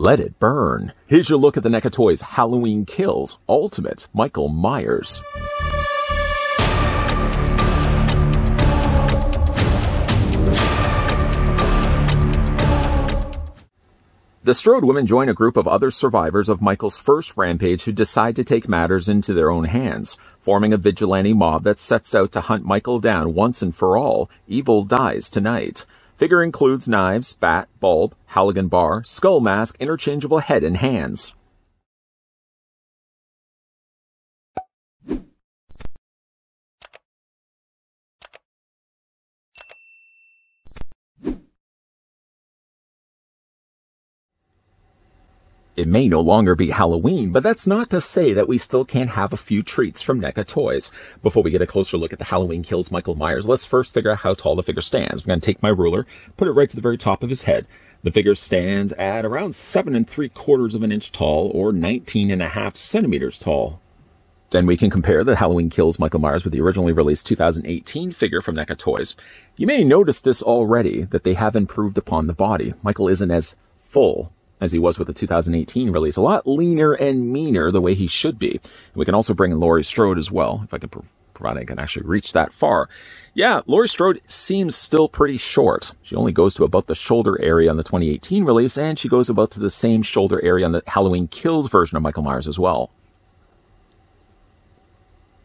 Let it burn. Here's your look at the NECA Toys Halloween Kills Ultimate Michael Myers. The Strode women join a group of other survivors of Michael's first rampage who decide to take matters into their own hands, forming a vigilante mob that sets out to hunt Michael down once and for all. Evil dies tonight. Figure includes knives, bat, bulb, Halligan bar, skull mask, interchangeable head and hands. It may no longer be Halloween, but that's not to say that we still can't have a few treats from NECA Toys. Before we get a closer look at the Halloween Kills Michael Myers, let's first figure out how tall the figure stands. I'm going to take my ruler, put it right to the very top of his head. The figure stands at around seven and three quarters of an inch tall, or 19 and a half centimeters tall. Then we can compare the Halloween Kills Michael Myers with the originally released 2018 figure from NECA Toys. You may notice this already, that they have improved upon the body. Michael isn't as full as he was with the 2018 release. A lot leaner and meaner the way he should be. And we can also bring in Laurie Strode as well, if I can provide I can actually reach that far. Yeah, Laurie Strode seems still pretty short. She only goes to about the shoulder area on the 2018 release, and she goes about to the same shoulder area on the Halloween Kills version of Michael Myers as well.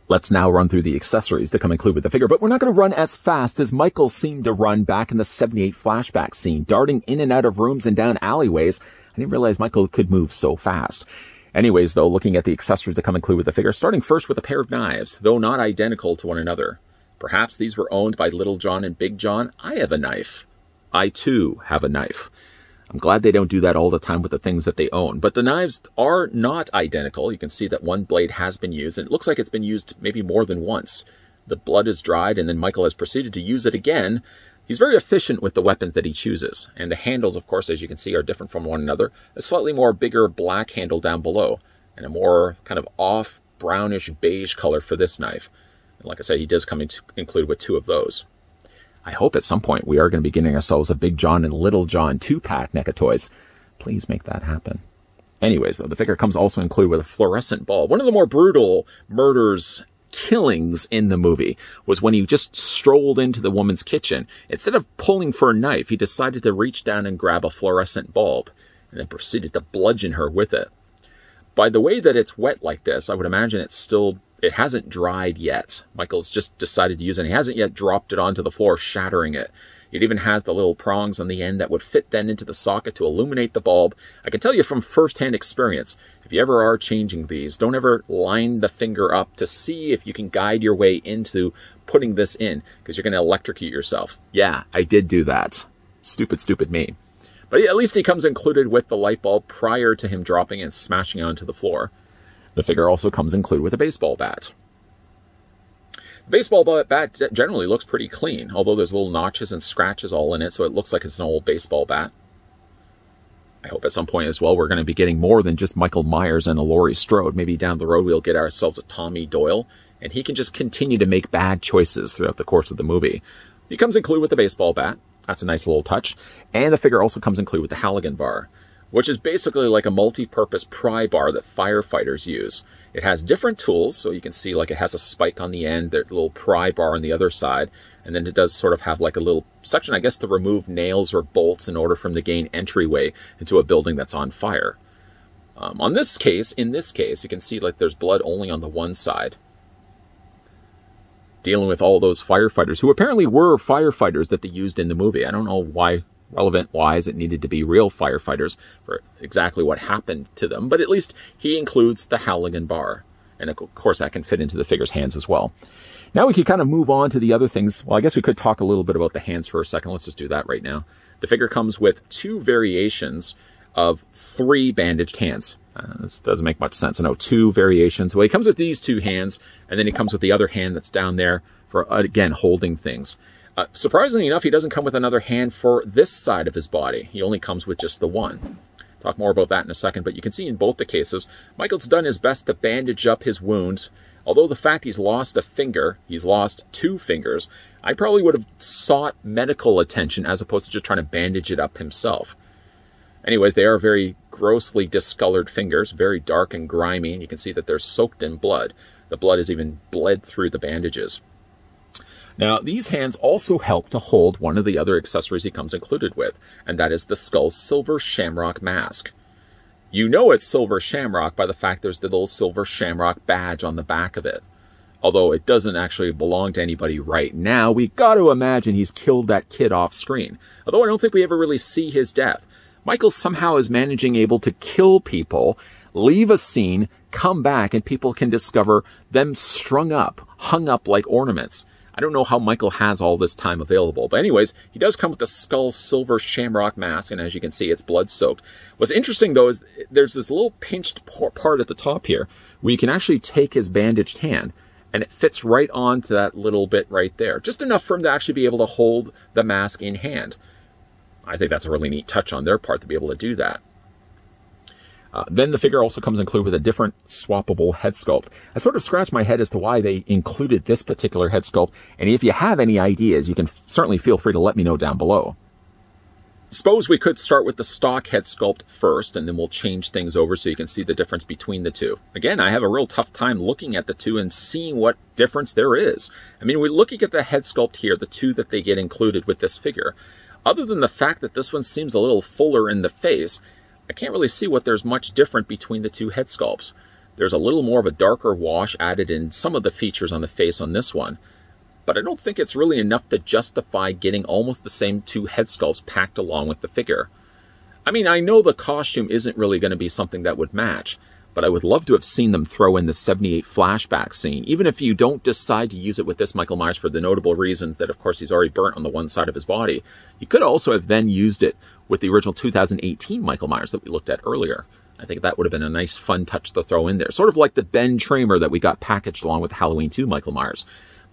Let's now run through the accessories that come included with the figure, but we're not going to run as fast as Michael seemed to run back in the 78 flashback scene, darting in and out of rooms and down alleyways. I didn't realize Michael could move so fast. Anyways, though, looking at the accessories that come included with the figure, starting first with a pair of knives, though not identical to one another. Perhaps these were owned by Little John and Big John. I have a knife. I too have a knife. I'm glad they don't do that all the time with the things that they own. But the knives are not identical. You can see that one blade has been used, and it looks like it's been used maybe more than once. The blood is dried, and then Michael has proceeded to use it again. He's very efficient with the weapons that he chooses, and the handles, of course, as you can see, are different from one another. A slightly more bigger black handle down below, and a more kind of off brownish beige color for this knife. And like I said, he does come into include with two of those. I hope at some point we are going to be getting ourselves a Big John and Little John two-pack NECA toys. Please make that happen. Anyways, though, the figure comes also included with a fluorescent bulb. One of the more brutal murders killings in the movie was when he just strolled into the woman's kitchen. Instead of pulling for a knife, he decided to reach down and grab a fluorescent bulb and then proceeded to bludgeon her with it. By the way that it's wet like this, I would imagine it's still it hasn't dried yet. Michael's just decided to use it. He hasn't yet dropped it onto the floor, shattering it. It even has the little prongs on the end that would fit then into the socket to illuminate the bulb. I can tell you from first-hand experience, if you ever are changing these, don't ever line the finger up to see if you can guide your way into putting this in, because you're going to electrocute yourself. Yeah, I did do that. Stupid, stupid me. But at least he comes included with the light bulb prior to him dropping and smashing onto the floor. The figure also comes included with a baseball bat. The baseball bat generally looks pretty clean, although there's little notches and scratches all in it, so it looks like it's an old baseball bat. I hope at some point as well we're going to be getting more than just Michael Myers and a Laurie Strode. Maybe down the road we'll get ourselves a Tommy Doyle, and he can just continue to make bad choices throughout the course of the movie. He comes included with the baseball bat. That's a nice little touch. And the figure also comes included with the Halligan bar which is basically like a multi-purpose pry bar that firefighters use. It has different tools, so you can see like it has a spike on the end, a little pry bar on the other side, and then it does sort of have like a little section, I guess, to remove nails or bolts in order for them to gain entryway into a building that's on fire. Um, on this case, in this case, you can see like there's blood only on the one side. Dealing with all those firefighters who apparently were firefighters that they used in the movie. I don't know why relevant wise it needed to be real firefighters for exactly what happened to them, but at least he includes the Halligan bar. And of course that can fit into the figure's hands as well. Now we could kind of move on to the other things. Well, I guess we could talk a little bit about the hands for a second. Let's just do that right now. The figure comes with two variations of three bandaged hands. Uh, this doesn't make much sense. I know two variations. Well, he comes with these two hands, and then he comes with the other hand that's down there for, again, holding things. Uh, surprisingly enough, he doesn't come with another hand for this side of his body. He only comes with just the one. Talk more about that in a second, but you can see in both the cases, Michael's done his best to bandage up his wounds. Although the fact he's lost a finger, he's lost two fingers, I probably would have sought medical attention as opposed to just trying to bandage it up himself. Anyways, they are very grossly discolored fingers, very dark and grimy, and you can see that they're soaked in blood. The blood has even bled through the bandages. Now, these hands also help to hold one of the other accessories he comes included with, and that is the skull's silver shamrock mask. You know it's silver shamrock by the fact there's the little silver shamrock badge on the back of it. Although it doesn't actually belong to anybody right now, we gotta imagine he's killed that kid off screen. Although I don't think we ever really see his death. Michael somehow is managing able to kill people, leave a scene, come back, and people can discover them strung up, hung up like ornaments. I don't know how Michael has all this time available. But anyways, he does come with the skull silver shamrock mask, and as you can see, it's blood soaked. What's interesting though is there's this little pinched part at the top here where you can actually take his bandaged hand and it fits right onto that little bit right there. Just enough for him to actually be able to hold the mask in hand. I think that's a really neat touch on their part to be able to do that. Uh, then the figure also comes included with a different swappable head sculpt. I sort of scratched my head as to why they included this particular head sculpt, and if you have any ideas, you can f- certainly feel free to let me know down below. Suppose we could start with the stock head sculpt first, and then we'll change things over so you can see the difference between the two. Again, I have a real tough time looking at the two and seeing what difference there is. I mean, we're looking at the head sculpt here, the two that they get included with this figure. Other than the fact that this one seems a little fuller in the face, I can't really see what there's much different between the two head sculpts. There's a little more of a darker wash added in some of the features on the face on this one, but I don't think it's really enough to justify getting almost the same two head sculpts packed along with the figure. I mean, I know the costume isn't really going to be something that would match, but I would love to have seen them throw in the 78 flashback scene, even if you don't decide to use it with this Michael Myers for the notable reasons that, of course, he's already burnt on the one side of his body. You could also have then used it with the original 2018 Michael Myers that we looked at earlier. I think that would have been a nice fun touch to throw in there. Sort of like the Ben Tramer that we got packaged along with Halloween 2 Michael Myers.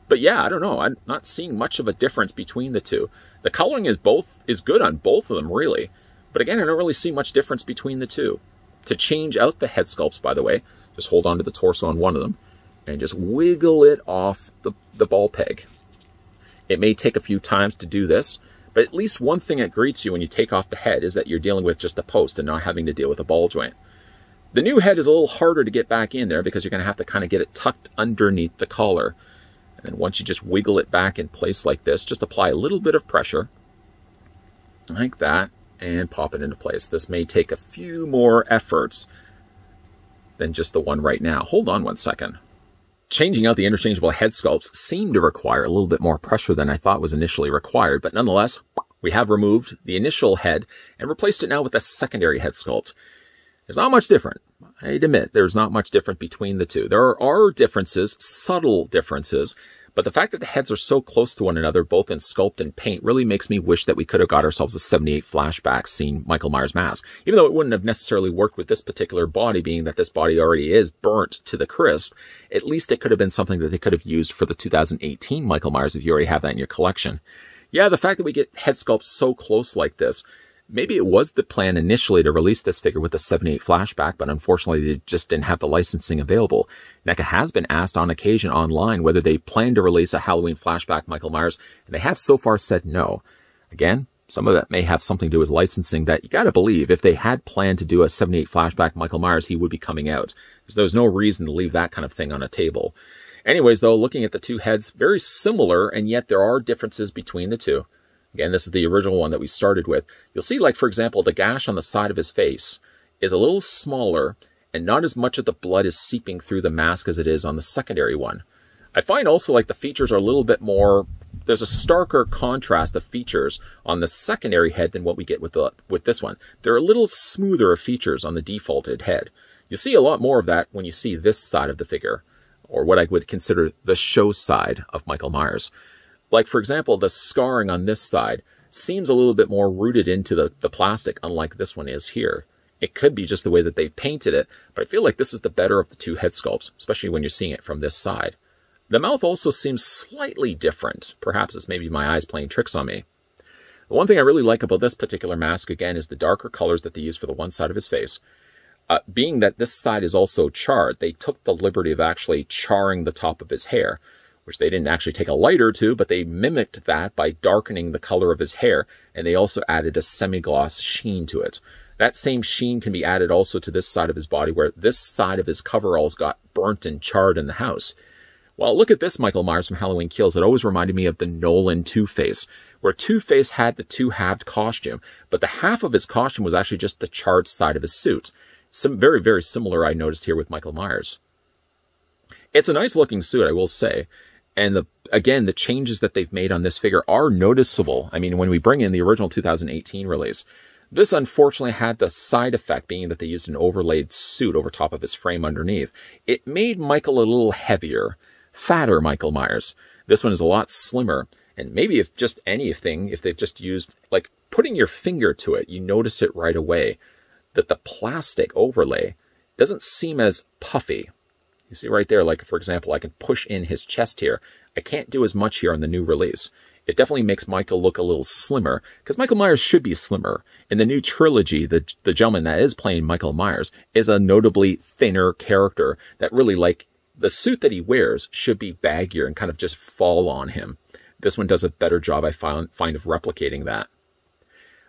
But yeah, I don't know. I'm not seeing much of a difference between the two. The coloring is both is good on both of them, really. But again, I don't really see much difference between the two. To change out the head sculpts, by the way, just hold on to the torso on one of them and just wiggle it off the, the ball peg. It may take a few times to do this, but at least one thing that greets you when you take off the head is that you're dealing with just a post and not having to deal with a ball joint. The new head is a little harder to get back in there because you're going to have to kind of get it tucked underneath the collar. And once you just wiggle it back in place like this, just apply a little bit of pressure, like that, and pop it into place. This may take a few more efforts than just the one right now. Hold on one second. Changing out the interchangeable head sculpts seemed to require a little bit more pressure than I thought was initially required, but nonetheless, we have removed the initial head and replaced it now with a secondary head sculpt. There's not much different. I admit there's not much different between the two. There are differences, subtle differences, but the fact that the heads are so close to one another, both in sculpt and paint, really makes me wish that we could have got ourselves a 78 flashback scene Michael Myers mask. Even though it wouldn't have necessarily worked with this particular body, being that this body already is burnt to the crisp, at least it could have been something that they could have used for the 2018 Michael Myers if you already have that in your collection. Yeah, the fact that we get head sculpts so close like this Maybe it was the plan initially to release this figure with a 78 flashback, but unfortunately they just didn't have the licensing available. NECA has been asked on occasion online whether they plan to release a Halloween flashback Michael Myers, and they have so far said no. Again, some of that may have something to do with licensing that you gotta believe if they had planned to do a 78 flashback Michael Myers, he would be coming out. Because there's no reason to leave that kind of thing on a table. Anyways, though, looking at the two heads, very similar, and yet there are differences between the two. Again, this is the original one that we started with. You'll see, like, for example, the gash on the side of his face is a little smaller and not as much of the blood is seeping through the mask as it is on the secondary one. I find also like the features are a little bit more, there's a starker contrast of features on the secondary head than what we get with the, with this one. They're a little smoother of features on the defaulted head. You see a lot more of that when you see this side of the figure, or what I would consider the show side of Michael Myers. Like, for example, the scarring on this side seems a little bit more rooted into the, the plastic, unlike this one is here. It could be just the way that they've painted it, but I feel like this is the better of the two head sculpts, especially when you're seeing it from this side. The mouth also seems slightly different. Perhaps it's maybe my eyes playing tricks on me. The one thing I really like about this particular mask, again, is the darker colors that they use for the one side of his face. Uh, being that this side is also charred, they took the liberty of actually charring the top of his hair, which they didn't actually take a lighter to, but they mimicked that by darkening the color of his hair, and they also added a semi-gloss sheen to it. That same sheen can be added also to this side of his body where this side of his coveralls got burnt and charred in the house. Well, look at this Michael Myers from Halloween Kills. It always reminded me of the Nolan Two-Face, where Two-Face had the two-halved costume, but the half of his costume was actually just the charred side of his suit. Some very, very similar I noticed here with Michael Myers. It's a nice looking suit, I will say. And the, again, the changes that they've made on this figure are noticeable. I mean, when we bring in the original 2018 release, this unfortunately had the side effect being that they used an overlaid suit over top of his frame underneath. It made Michael a little heavier, fatter Michael Myers. This one is a lot slimmer. And maybe if just anything, if they've just used, like putting your finger to it, you notice it right away that the plastic overlay doesn't seem as puffy. You see right there, like for example, I can push in his chest here. I can't do as much here on the new release. It definitely makes Michael look a little slimmer, because Michael Myers should be slimmer. In the new trilogy, the, the gentleman that is playing Michael Myers is a notably thinner character that really like the suit that he wears should be baggier and kind of just fall on him. This one does a better job, I find, find of replicating that.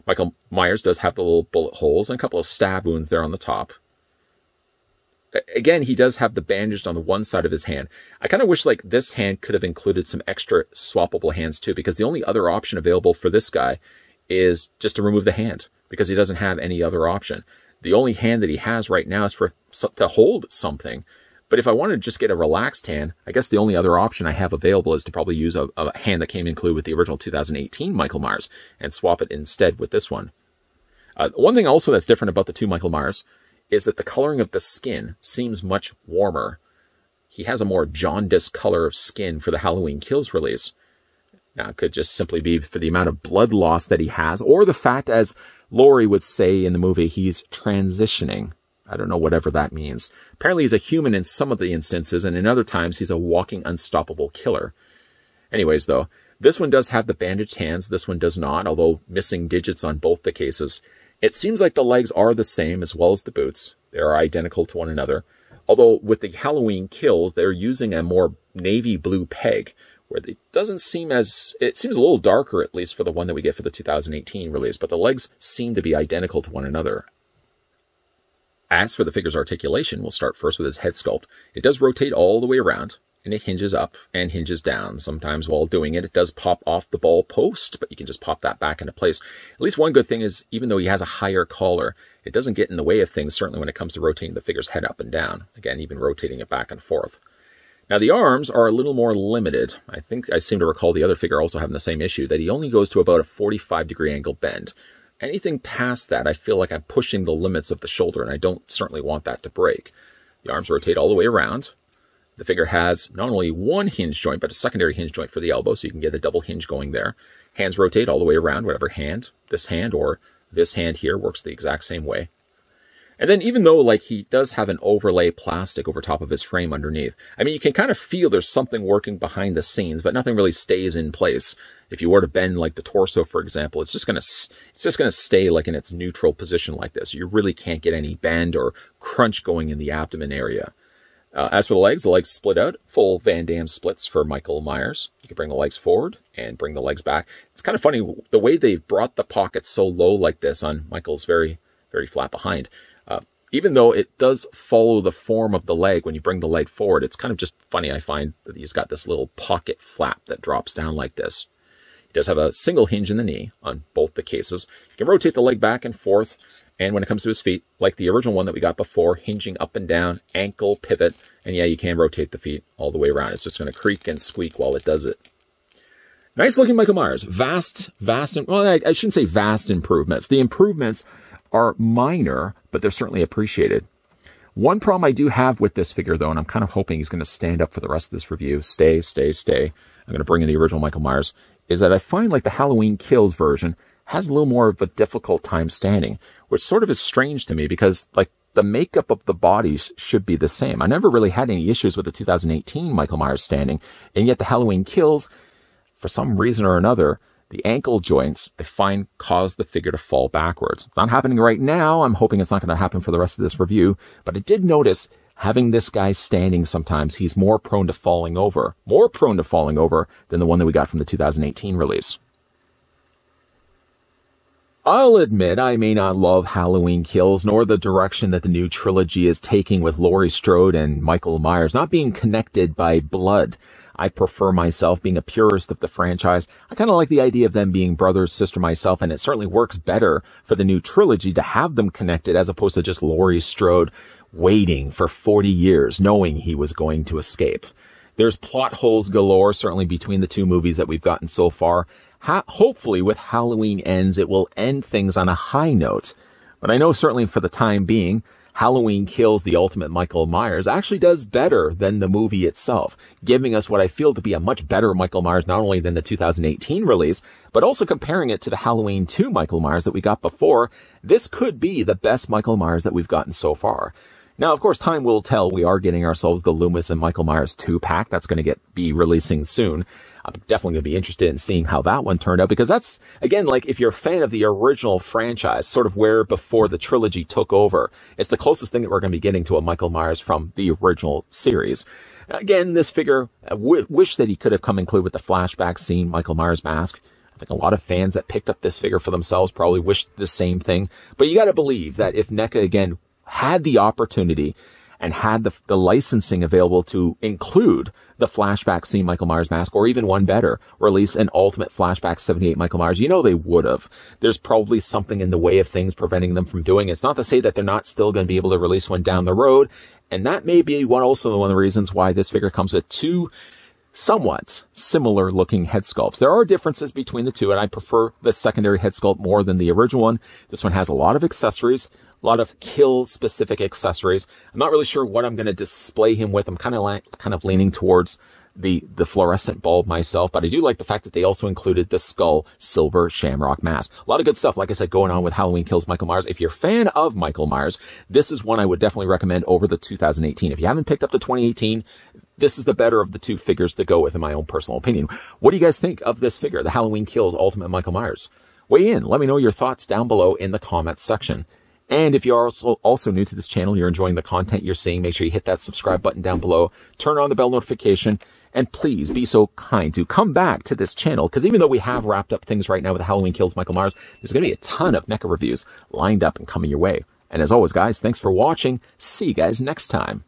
Michael Myers does have the little bullet holes and a couple of stab wounds there on the top again, he does have the bandaged on the one side of his hand. I kind of wish like this hand could have included some extra swappable hands too, because the only other option available for this guy is just to remove the hand because he doesn't have any other option. The only hand that he has right now is for to hold something. But if I wanted to just get a relaxed hand, I guess the only other option I have available is to probably use a, a hand that came included with the original 2018 Michael Myers and swap it instead with this one. Uh, one thing also that's different about the two Michael Myers is that the coloring of the skin seems much warmer. He has a more jaundiced color of skin for the Halloween Kills release. Now, it could just simply be for the amount of blood loss that he has, or the fact, as Laurie would say in the movie, he's transitioning. I don't know whatever that means. Apparently he's a human in some of the instances, and in other times he's a walking unstoppable killer. Anyways, though, this one does have the bandaged hands, this one does not, although missing digits on both the cases. It seems like the legs are the same as well as the boots. They are identical to one another. Although with the Halloween kills, they're using a more navy blue peg, where it doesn't seem as, it seems a little darker at least for the one that we get for the 2018 release, but the legs seem to be identical to one another. As for the figure's articulation, we'll start first with his head sculpt. It does rotate all the way around, and it hinges up and hinges down. Sometimes while doing it, it does pop off the ball post, but you can just pop that back into place. At least one good thing is, even though he has a higher collar, it doesn't get in the way of things, certainly when it comes to rotating the figure's head up and down. Again, even rotating it back and forth. Now the arms are a little more limited. I think I seem to recall the other figure also having the same issue, that he only goes to about a 45 degree angle bend. Anything past that, I feel like I'm pushing the limits of the shoulder, and I don't certainly want that to break. The arms rotate all the way around, the figure has not only one hinge joint, but a secondary hinge joint for the elbow, so you can get a double hinge going there. Hands rotate all the way around, whatever hand, this hand or this hand here works the exact same way. And then even though like he does have an overlay plastic over top of his frame underneath, I mean, you can kind of feel there's something working behind the scenes, but nothing really stays in place. If you were to bend like the torso, for example, it's just going to, it's just going to stay like in its neutral position like this. You really can't get any bend or crunch going in the abdomen area. Uh, as for the legs, the legs split out, full Van Damme splits for Michael Myers. You can bring the legs forward and bring the legs back. It's kind of funny the way they've brought the pockets so low like this on Michael's very, very flat behind. Uh, even though it does follow the form of the leg when you bring the leg forward, it's kind of just funny, I find, that he's got this little pocket flap that drops down like this. He does have a single hinge in the knee on both the cases. You can rotate the leg back and forth and when it comes to his feet, like the original one that we got before, hinging up and down, ankle pivot, and yeah, you can rotate the feet all the way around. It's just going to creak and squeak while it does it. Nice looking Michael Myers. Vast, vast, well, I, I shouldn't say vast improvements. The improvements are minor, but they're certainly appreciated. One problem I do have with this figure, though, and I'm kind of hoping he's going to stand up for the rest of this review, stay, stay, stay. I'm going to bring in the original Michael Myers, is that I find like the Halloween Kills version has a little more of a difficult time standing, which sort of is strange to me because like the makeup of the bodies should be the same. I never really had any issues with the 2018 Michael Myers standing, and yet the Halloween kills, for some reason or another, the ankle joints, I find, cause the figure to fall backwards. It's not happening right now. I'm hoping it's not going to happen for the rest of this review, but I did notice having this guy standing sometimes, he's more prone to falling over, more prone to falling over than the one that we got from the 2018 release. I'll admit I may not love Halloween Kills nor the direction that the new trilogy is taking with Laurie Strode and Michael Myers not being connected by blood. I prefer myself being a purist of the franchise. I kind of like the idea of them being brother, sister myself, and it certainly works better for the new trilogy to have them connected as opposed to just Laurie Strode waiting for 40 years knowing he was going to escape. There's plot holes galore, certainly between the two movies that we've gotten so far. Ha- hopefully with Halloween ends, it will end things on a high note. But I know certainly for the time being, Halloween Kills the Ultimate Michael Myers actually does better than the movie itself, giving us what I feel to be a much better Michael Myers, not only than the 2018 release, but also comparing it to the Halloween 2 Michael Myers that we got before. This could be the best Michael Myers that we've gotten so far. Now, of course, time will tell. We are getting ourselves the Loomis and Michael Myers 2 pack. That's going to get, be releasing soon. I'm definitely going to be interested in seeing how that one turned out because that's, again, like if you're a fan of the original franchise, sort of where before the trilogy took over, it's the closest thing that we're going to be getting to a Michael Myers from the original series. Again, this figure, wish that he could have come included with the flashback scene, Michael Myers mask. I think a lot of fans that picked up this figure for themselves probably wished the same thing. But you got to believe that if NECA again had the opportunity and had the, the licensing available to include the flashback scene Michael Myers mask, or even one better, release an ultimate flashback 78 Michael Myers, you know they would have. There's probably something in the way of things preventing them from doing it. It's not to say that they're not still going to be able to release one down the road. And that may be one also one of the reasons why this figure comes with two somewhat similar looking head sculpts. There are differences between the two, and I prefer the secondary head sculpt more than the original one. This one has a lot of accessories, a lot of kill specific accessories. I'm not really sure what I'm going to display him with. I'm kind of like, kind of leaning towards the, the fluorescent bulb myself, but I do like the fact that they also included the skull silver shamrock mask. A lot of good stuff, like I said, going on with Halloween Kills Michael Myers. If you're a fan of Michael Myers, this is one I would definitely recommend over the 2018. If you haven't picked up the 2018, this is the better of the two figures to go with in my own personal opinion. What do you guys think of this figure, the Halloween Kills Ultimate Michael Myers? Weigh in. Let me know your thoughts down below in the comments section. And if you're also, also new to this channel, you're enjoying the content you're seeing, make sure you hit that subscribe button down below, turn on the bell notification, and please be so kind to come back to this channel, because even though we have wrapped up things right now with Halloween Kills Michael Myers, there's going to be a ton of NECA reviews lined up and coming your way. And as always, guys, thanks for watching. See you guys next time.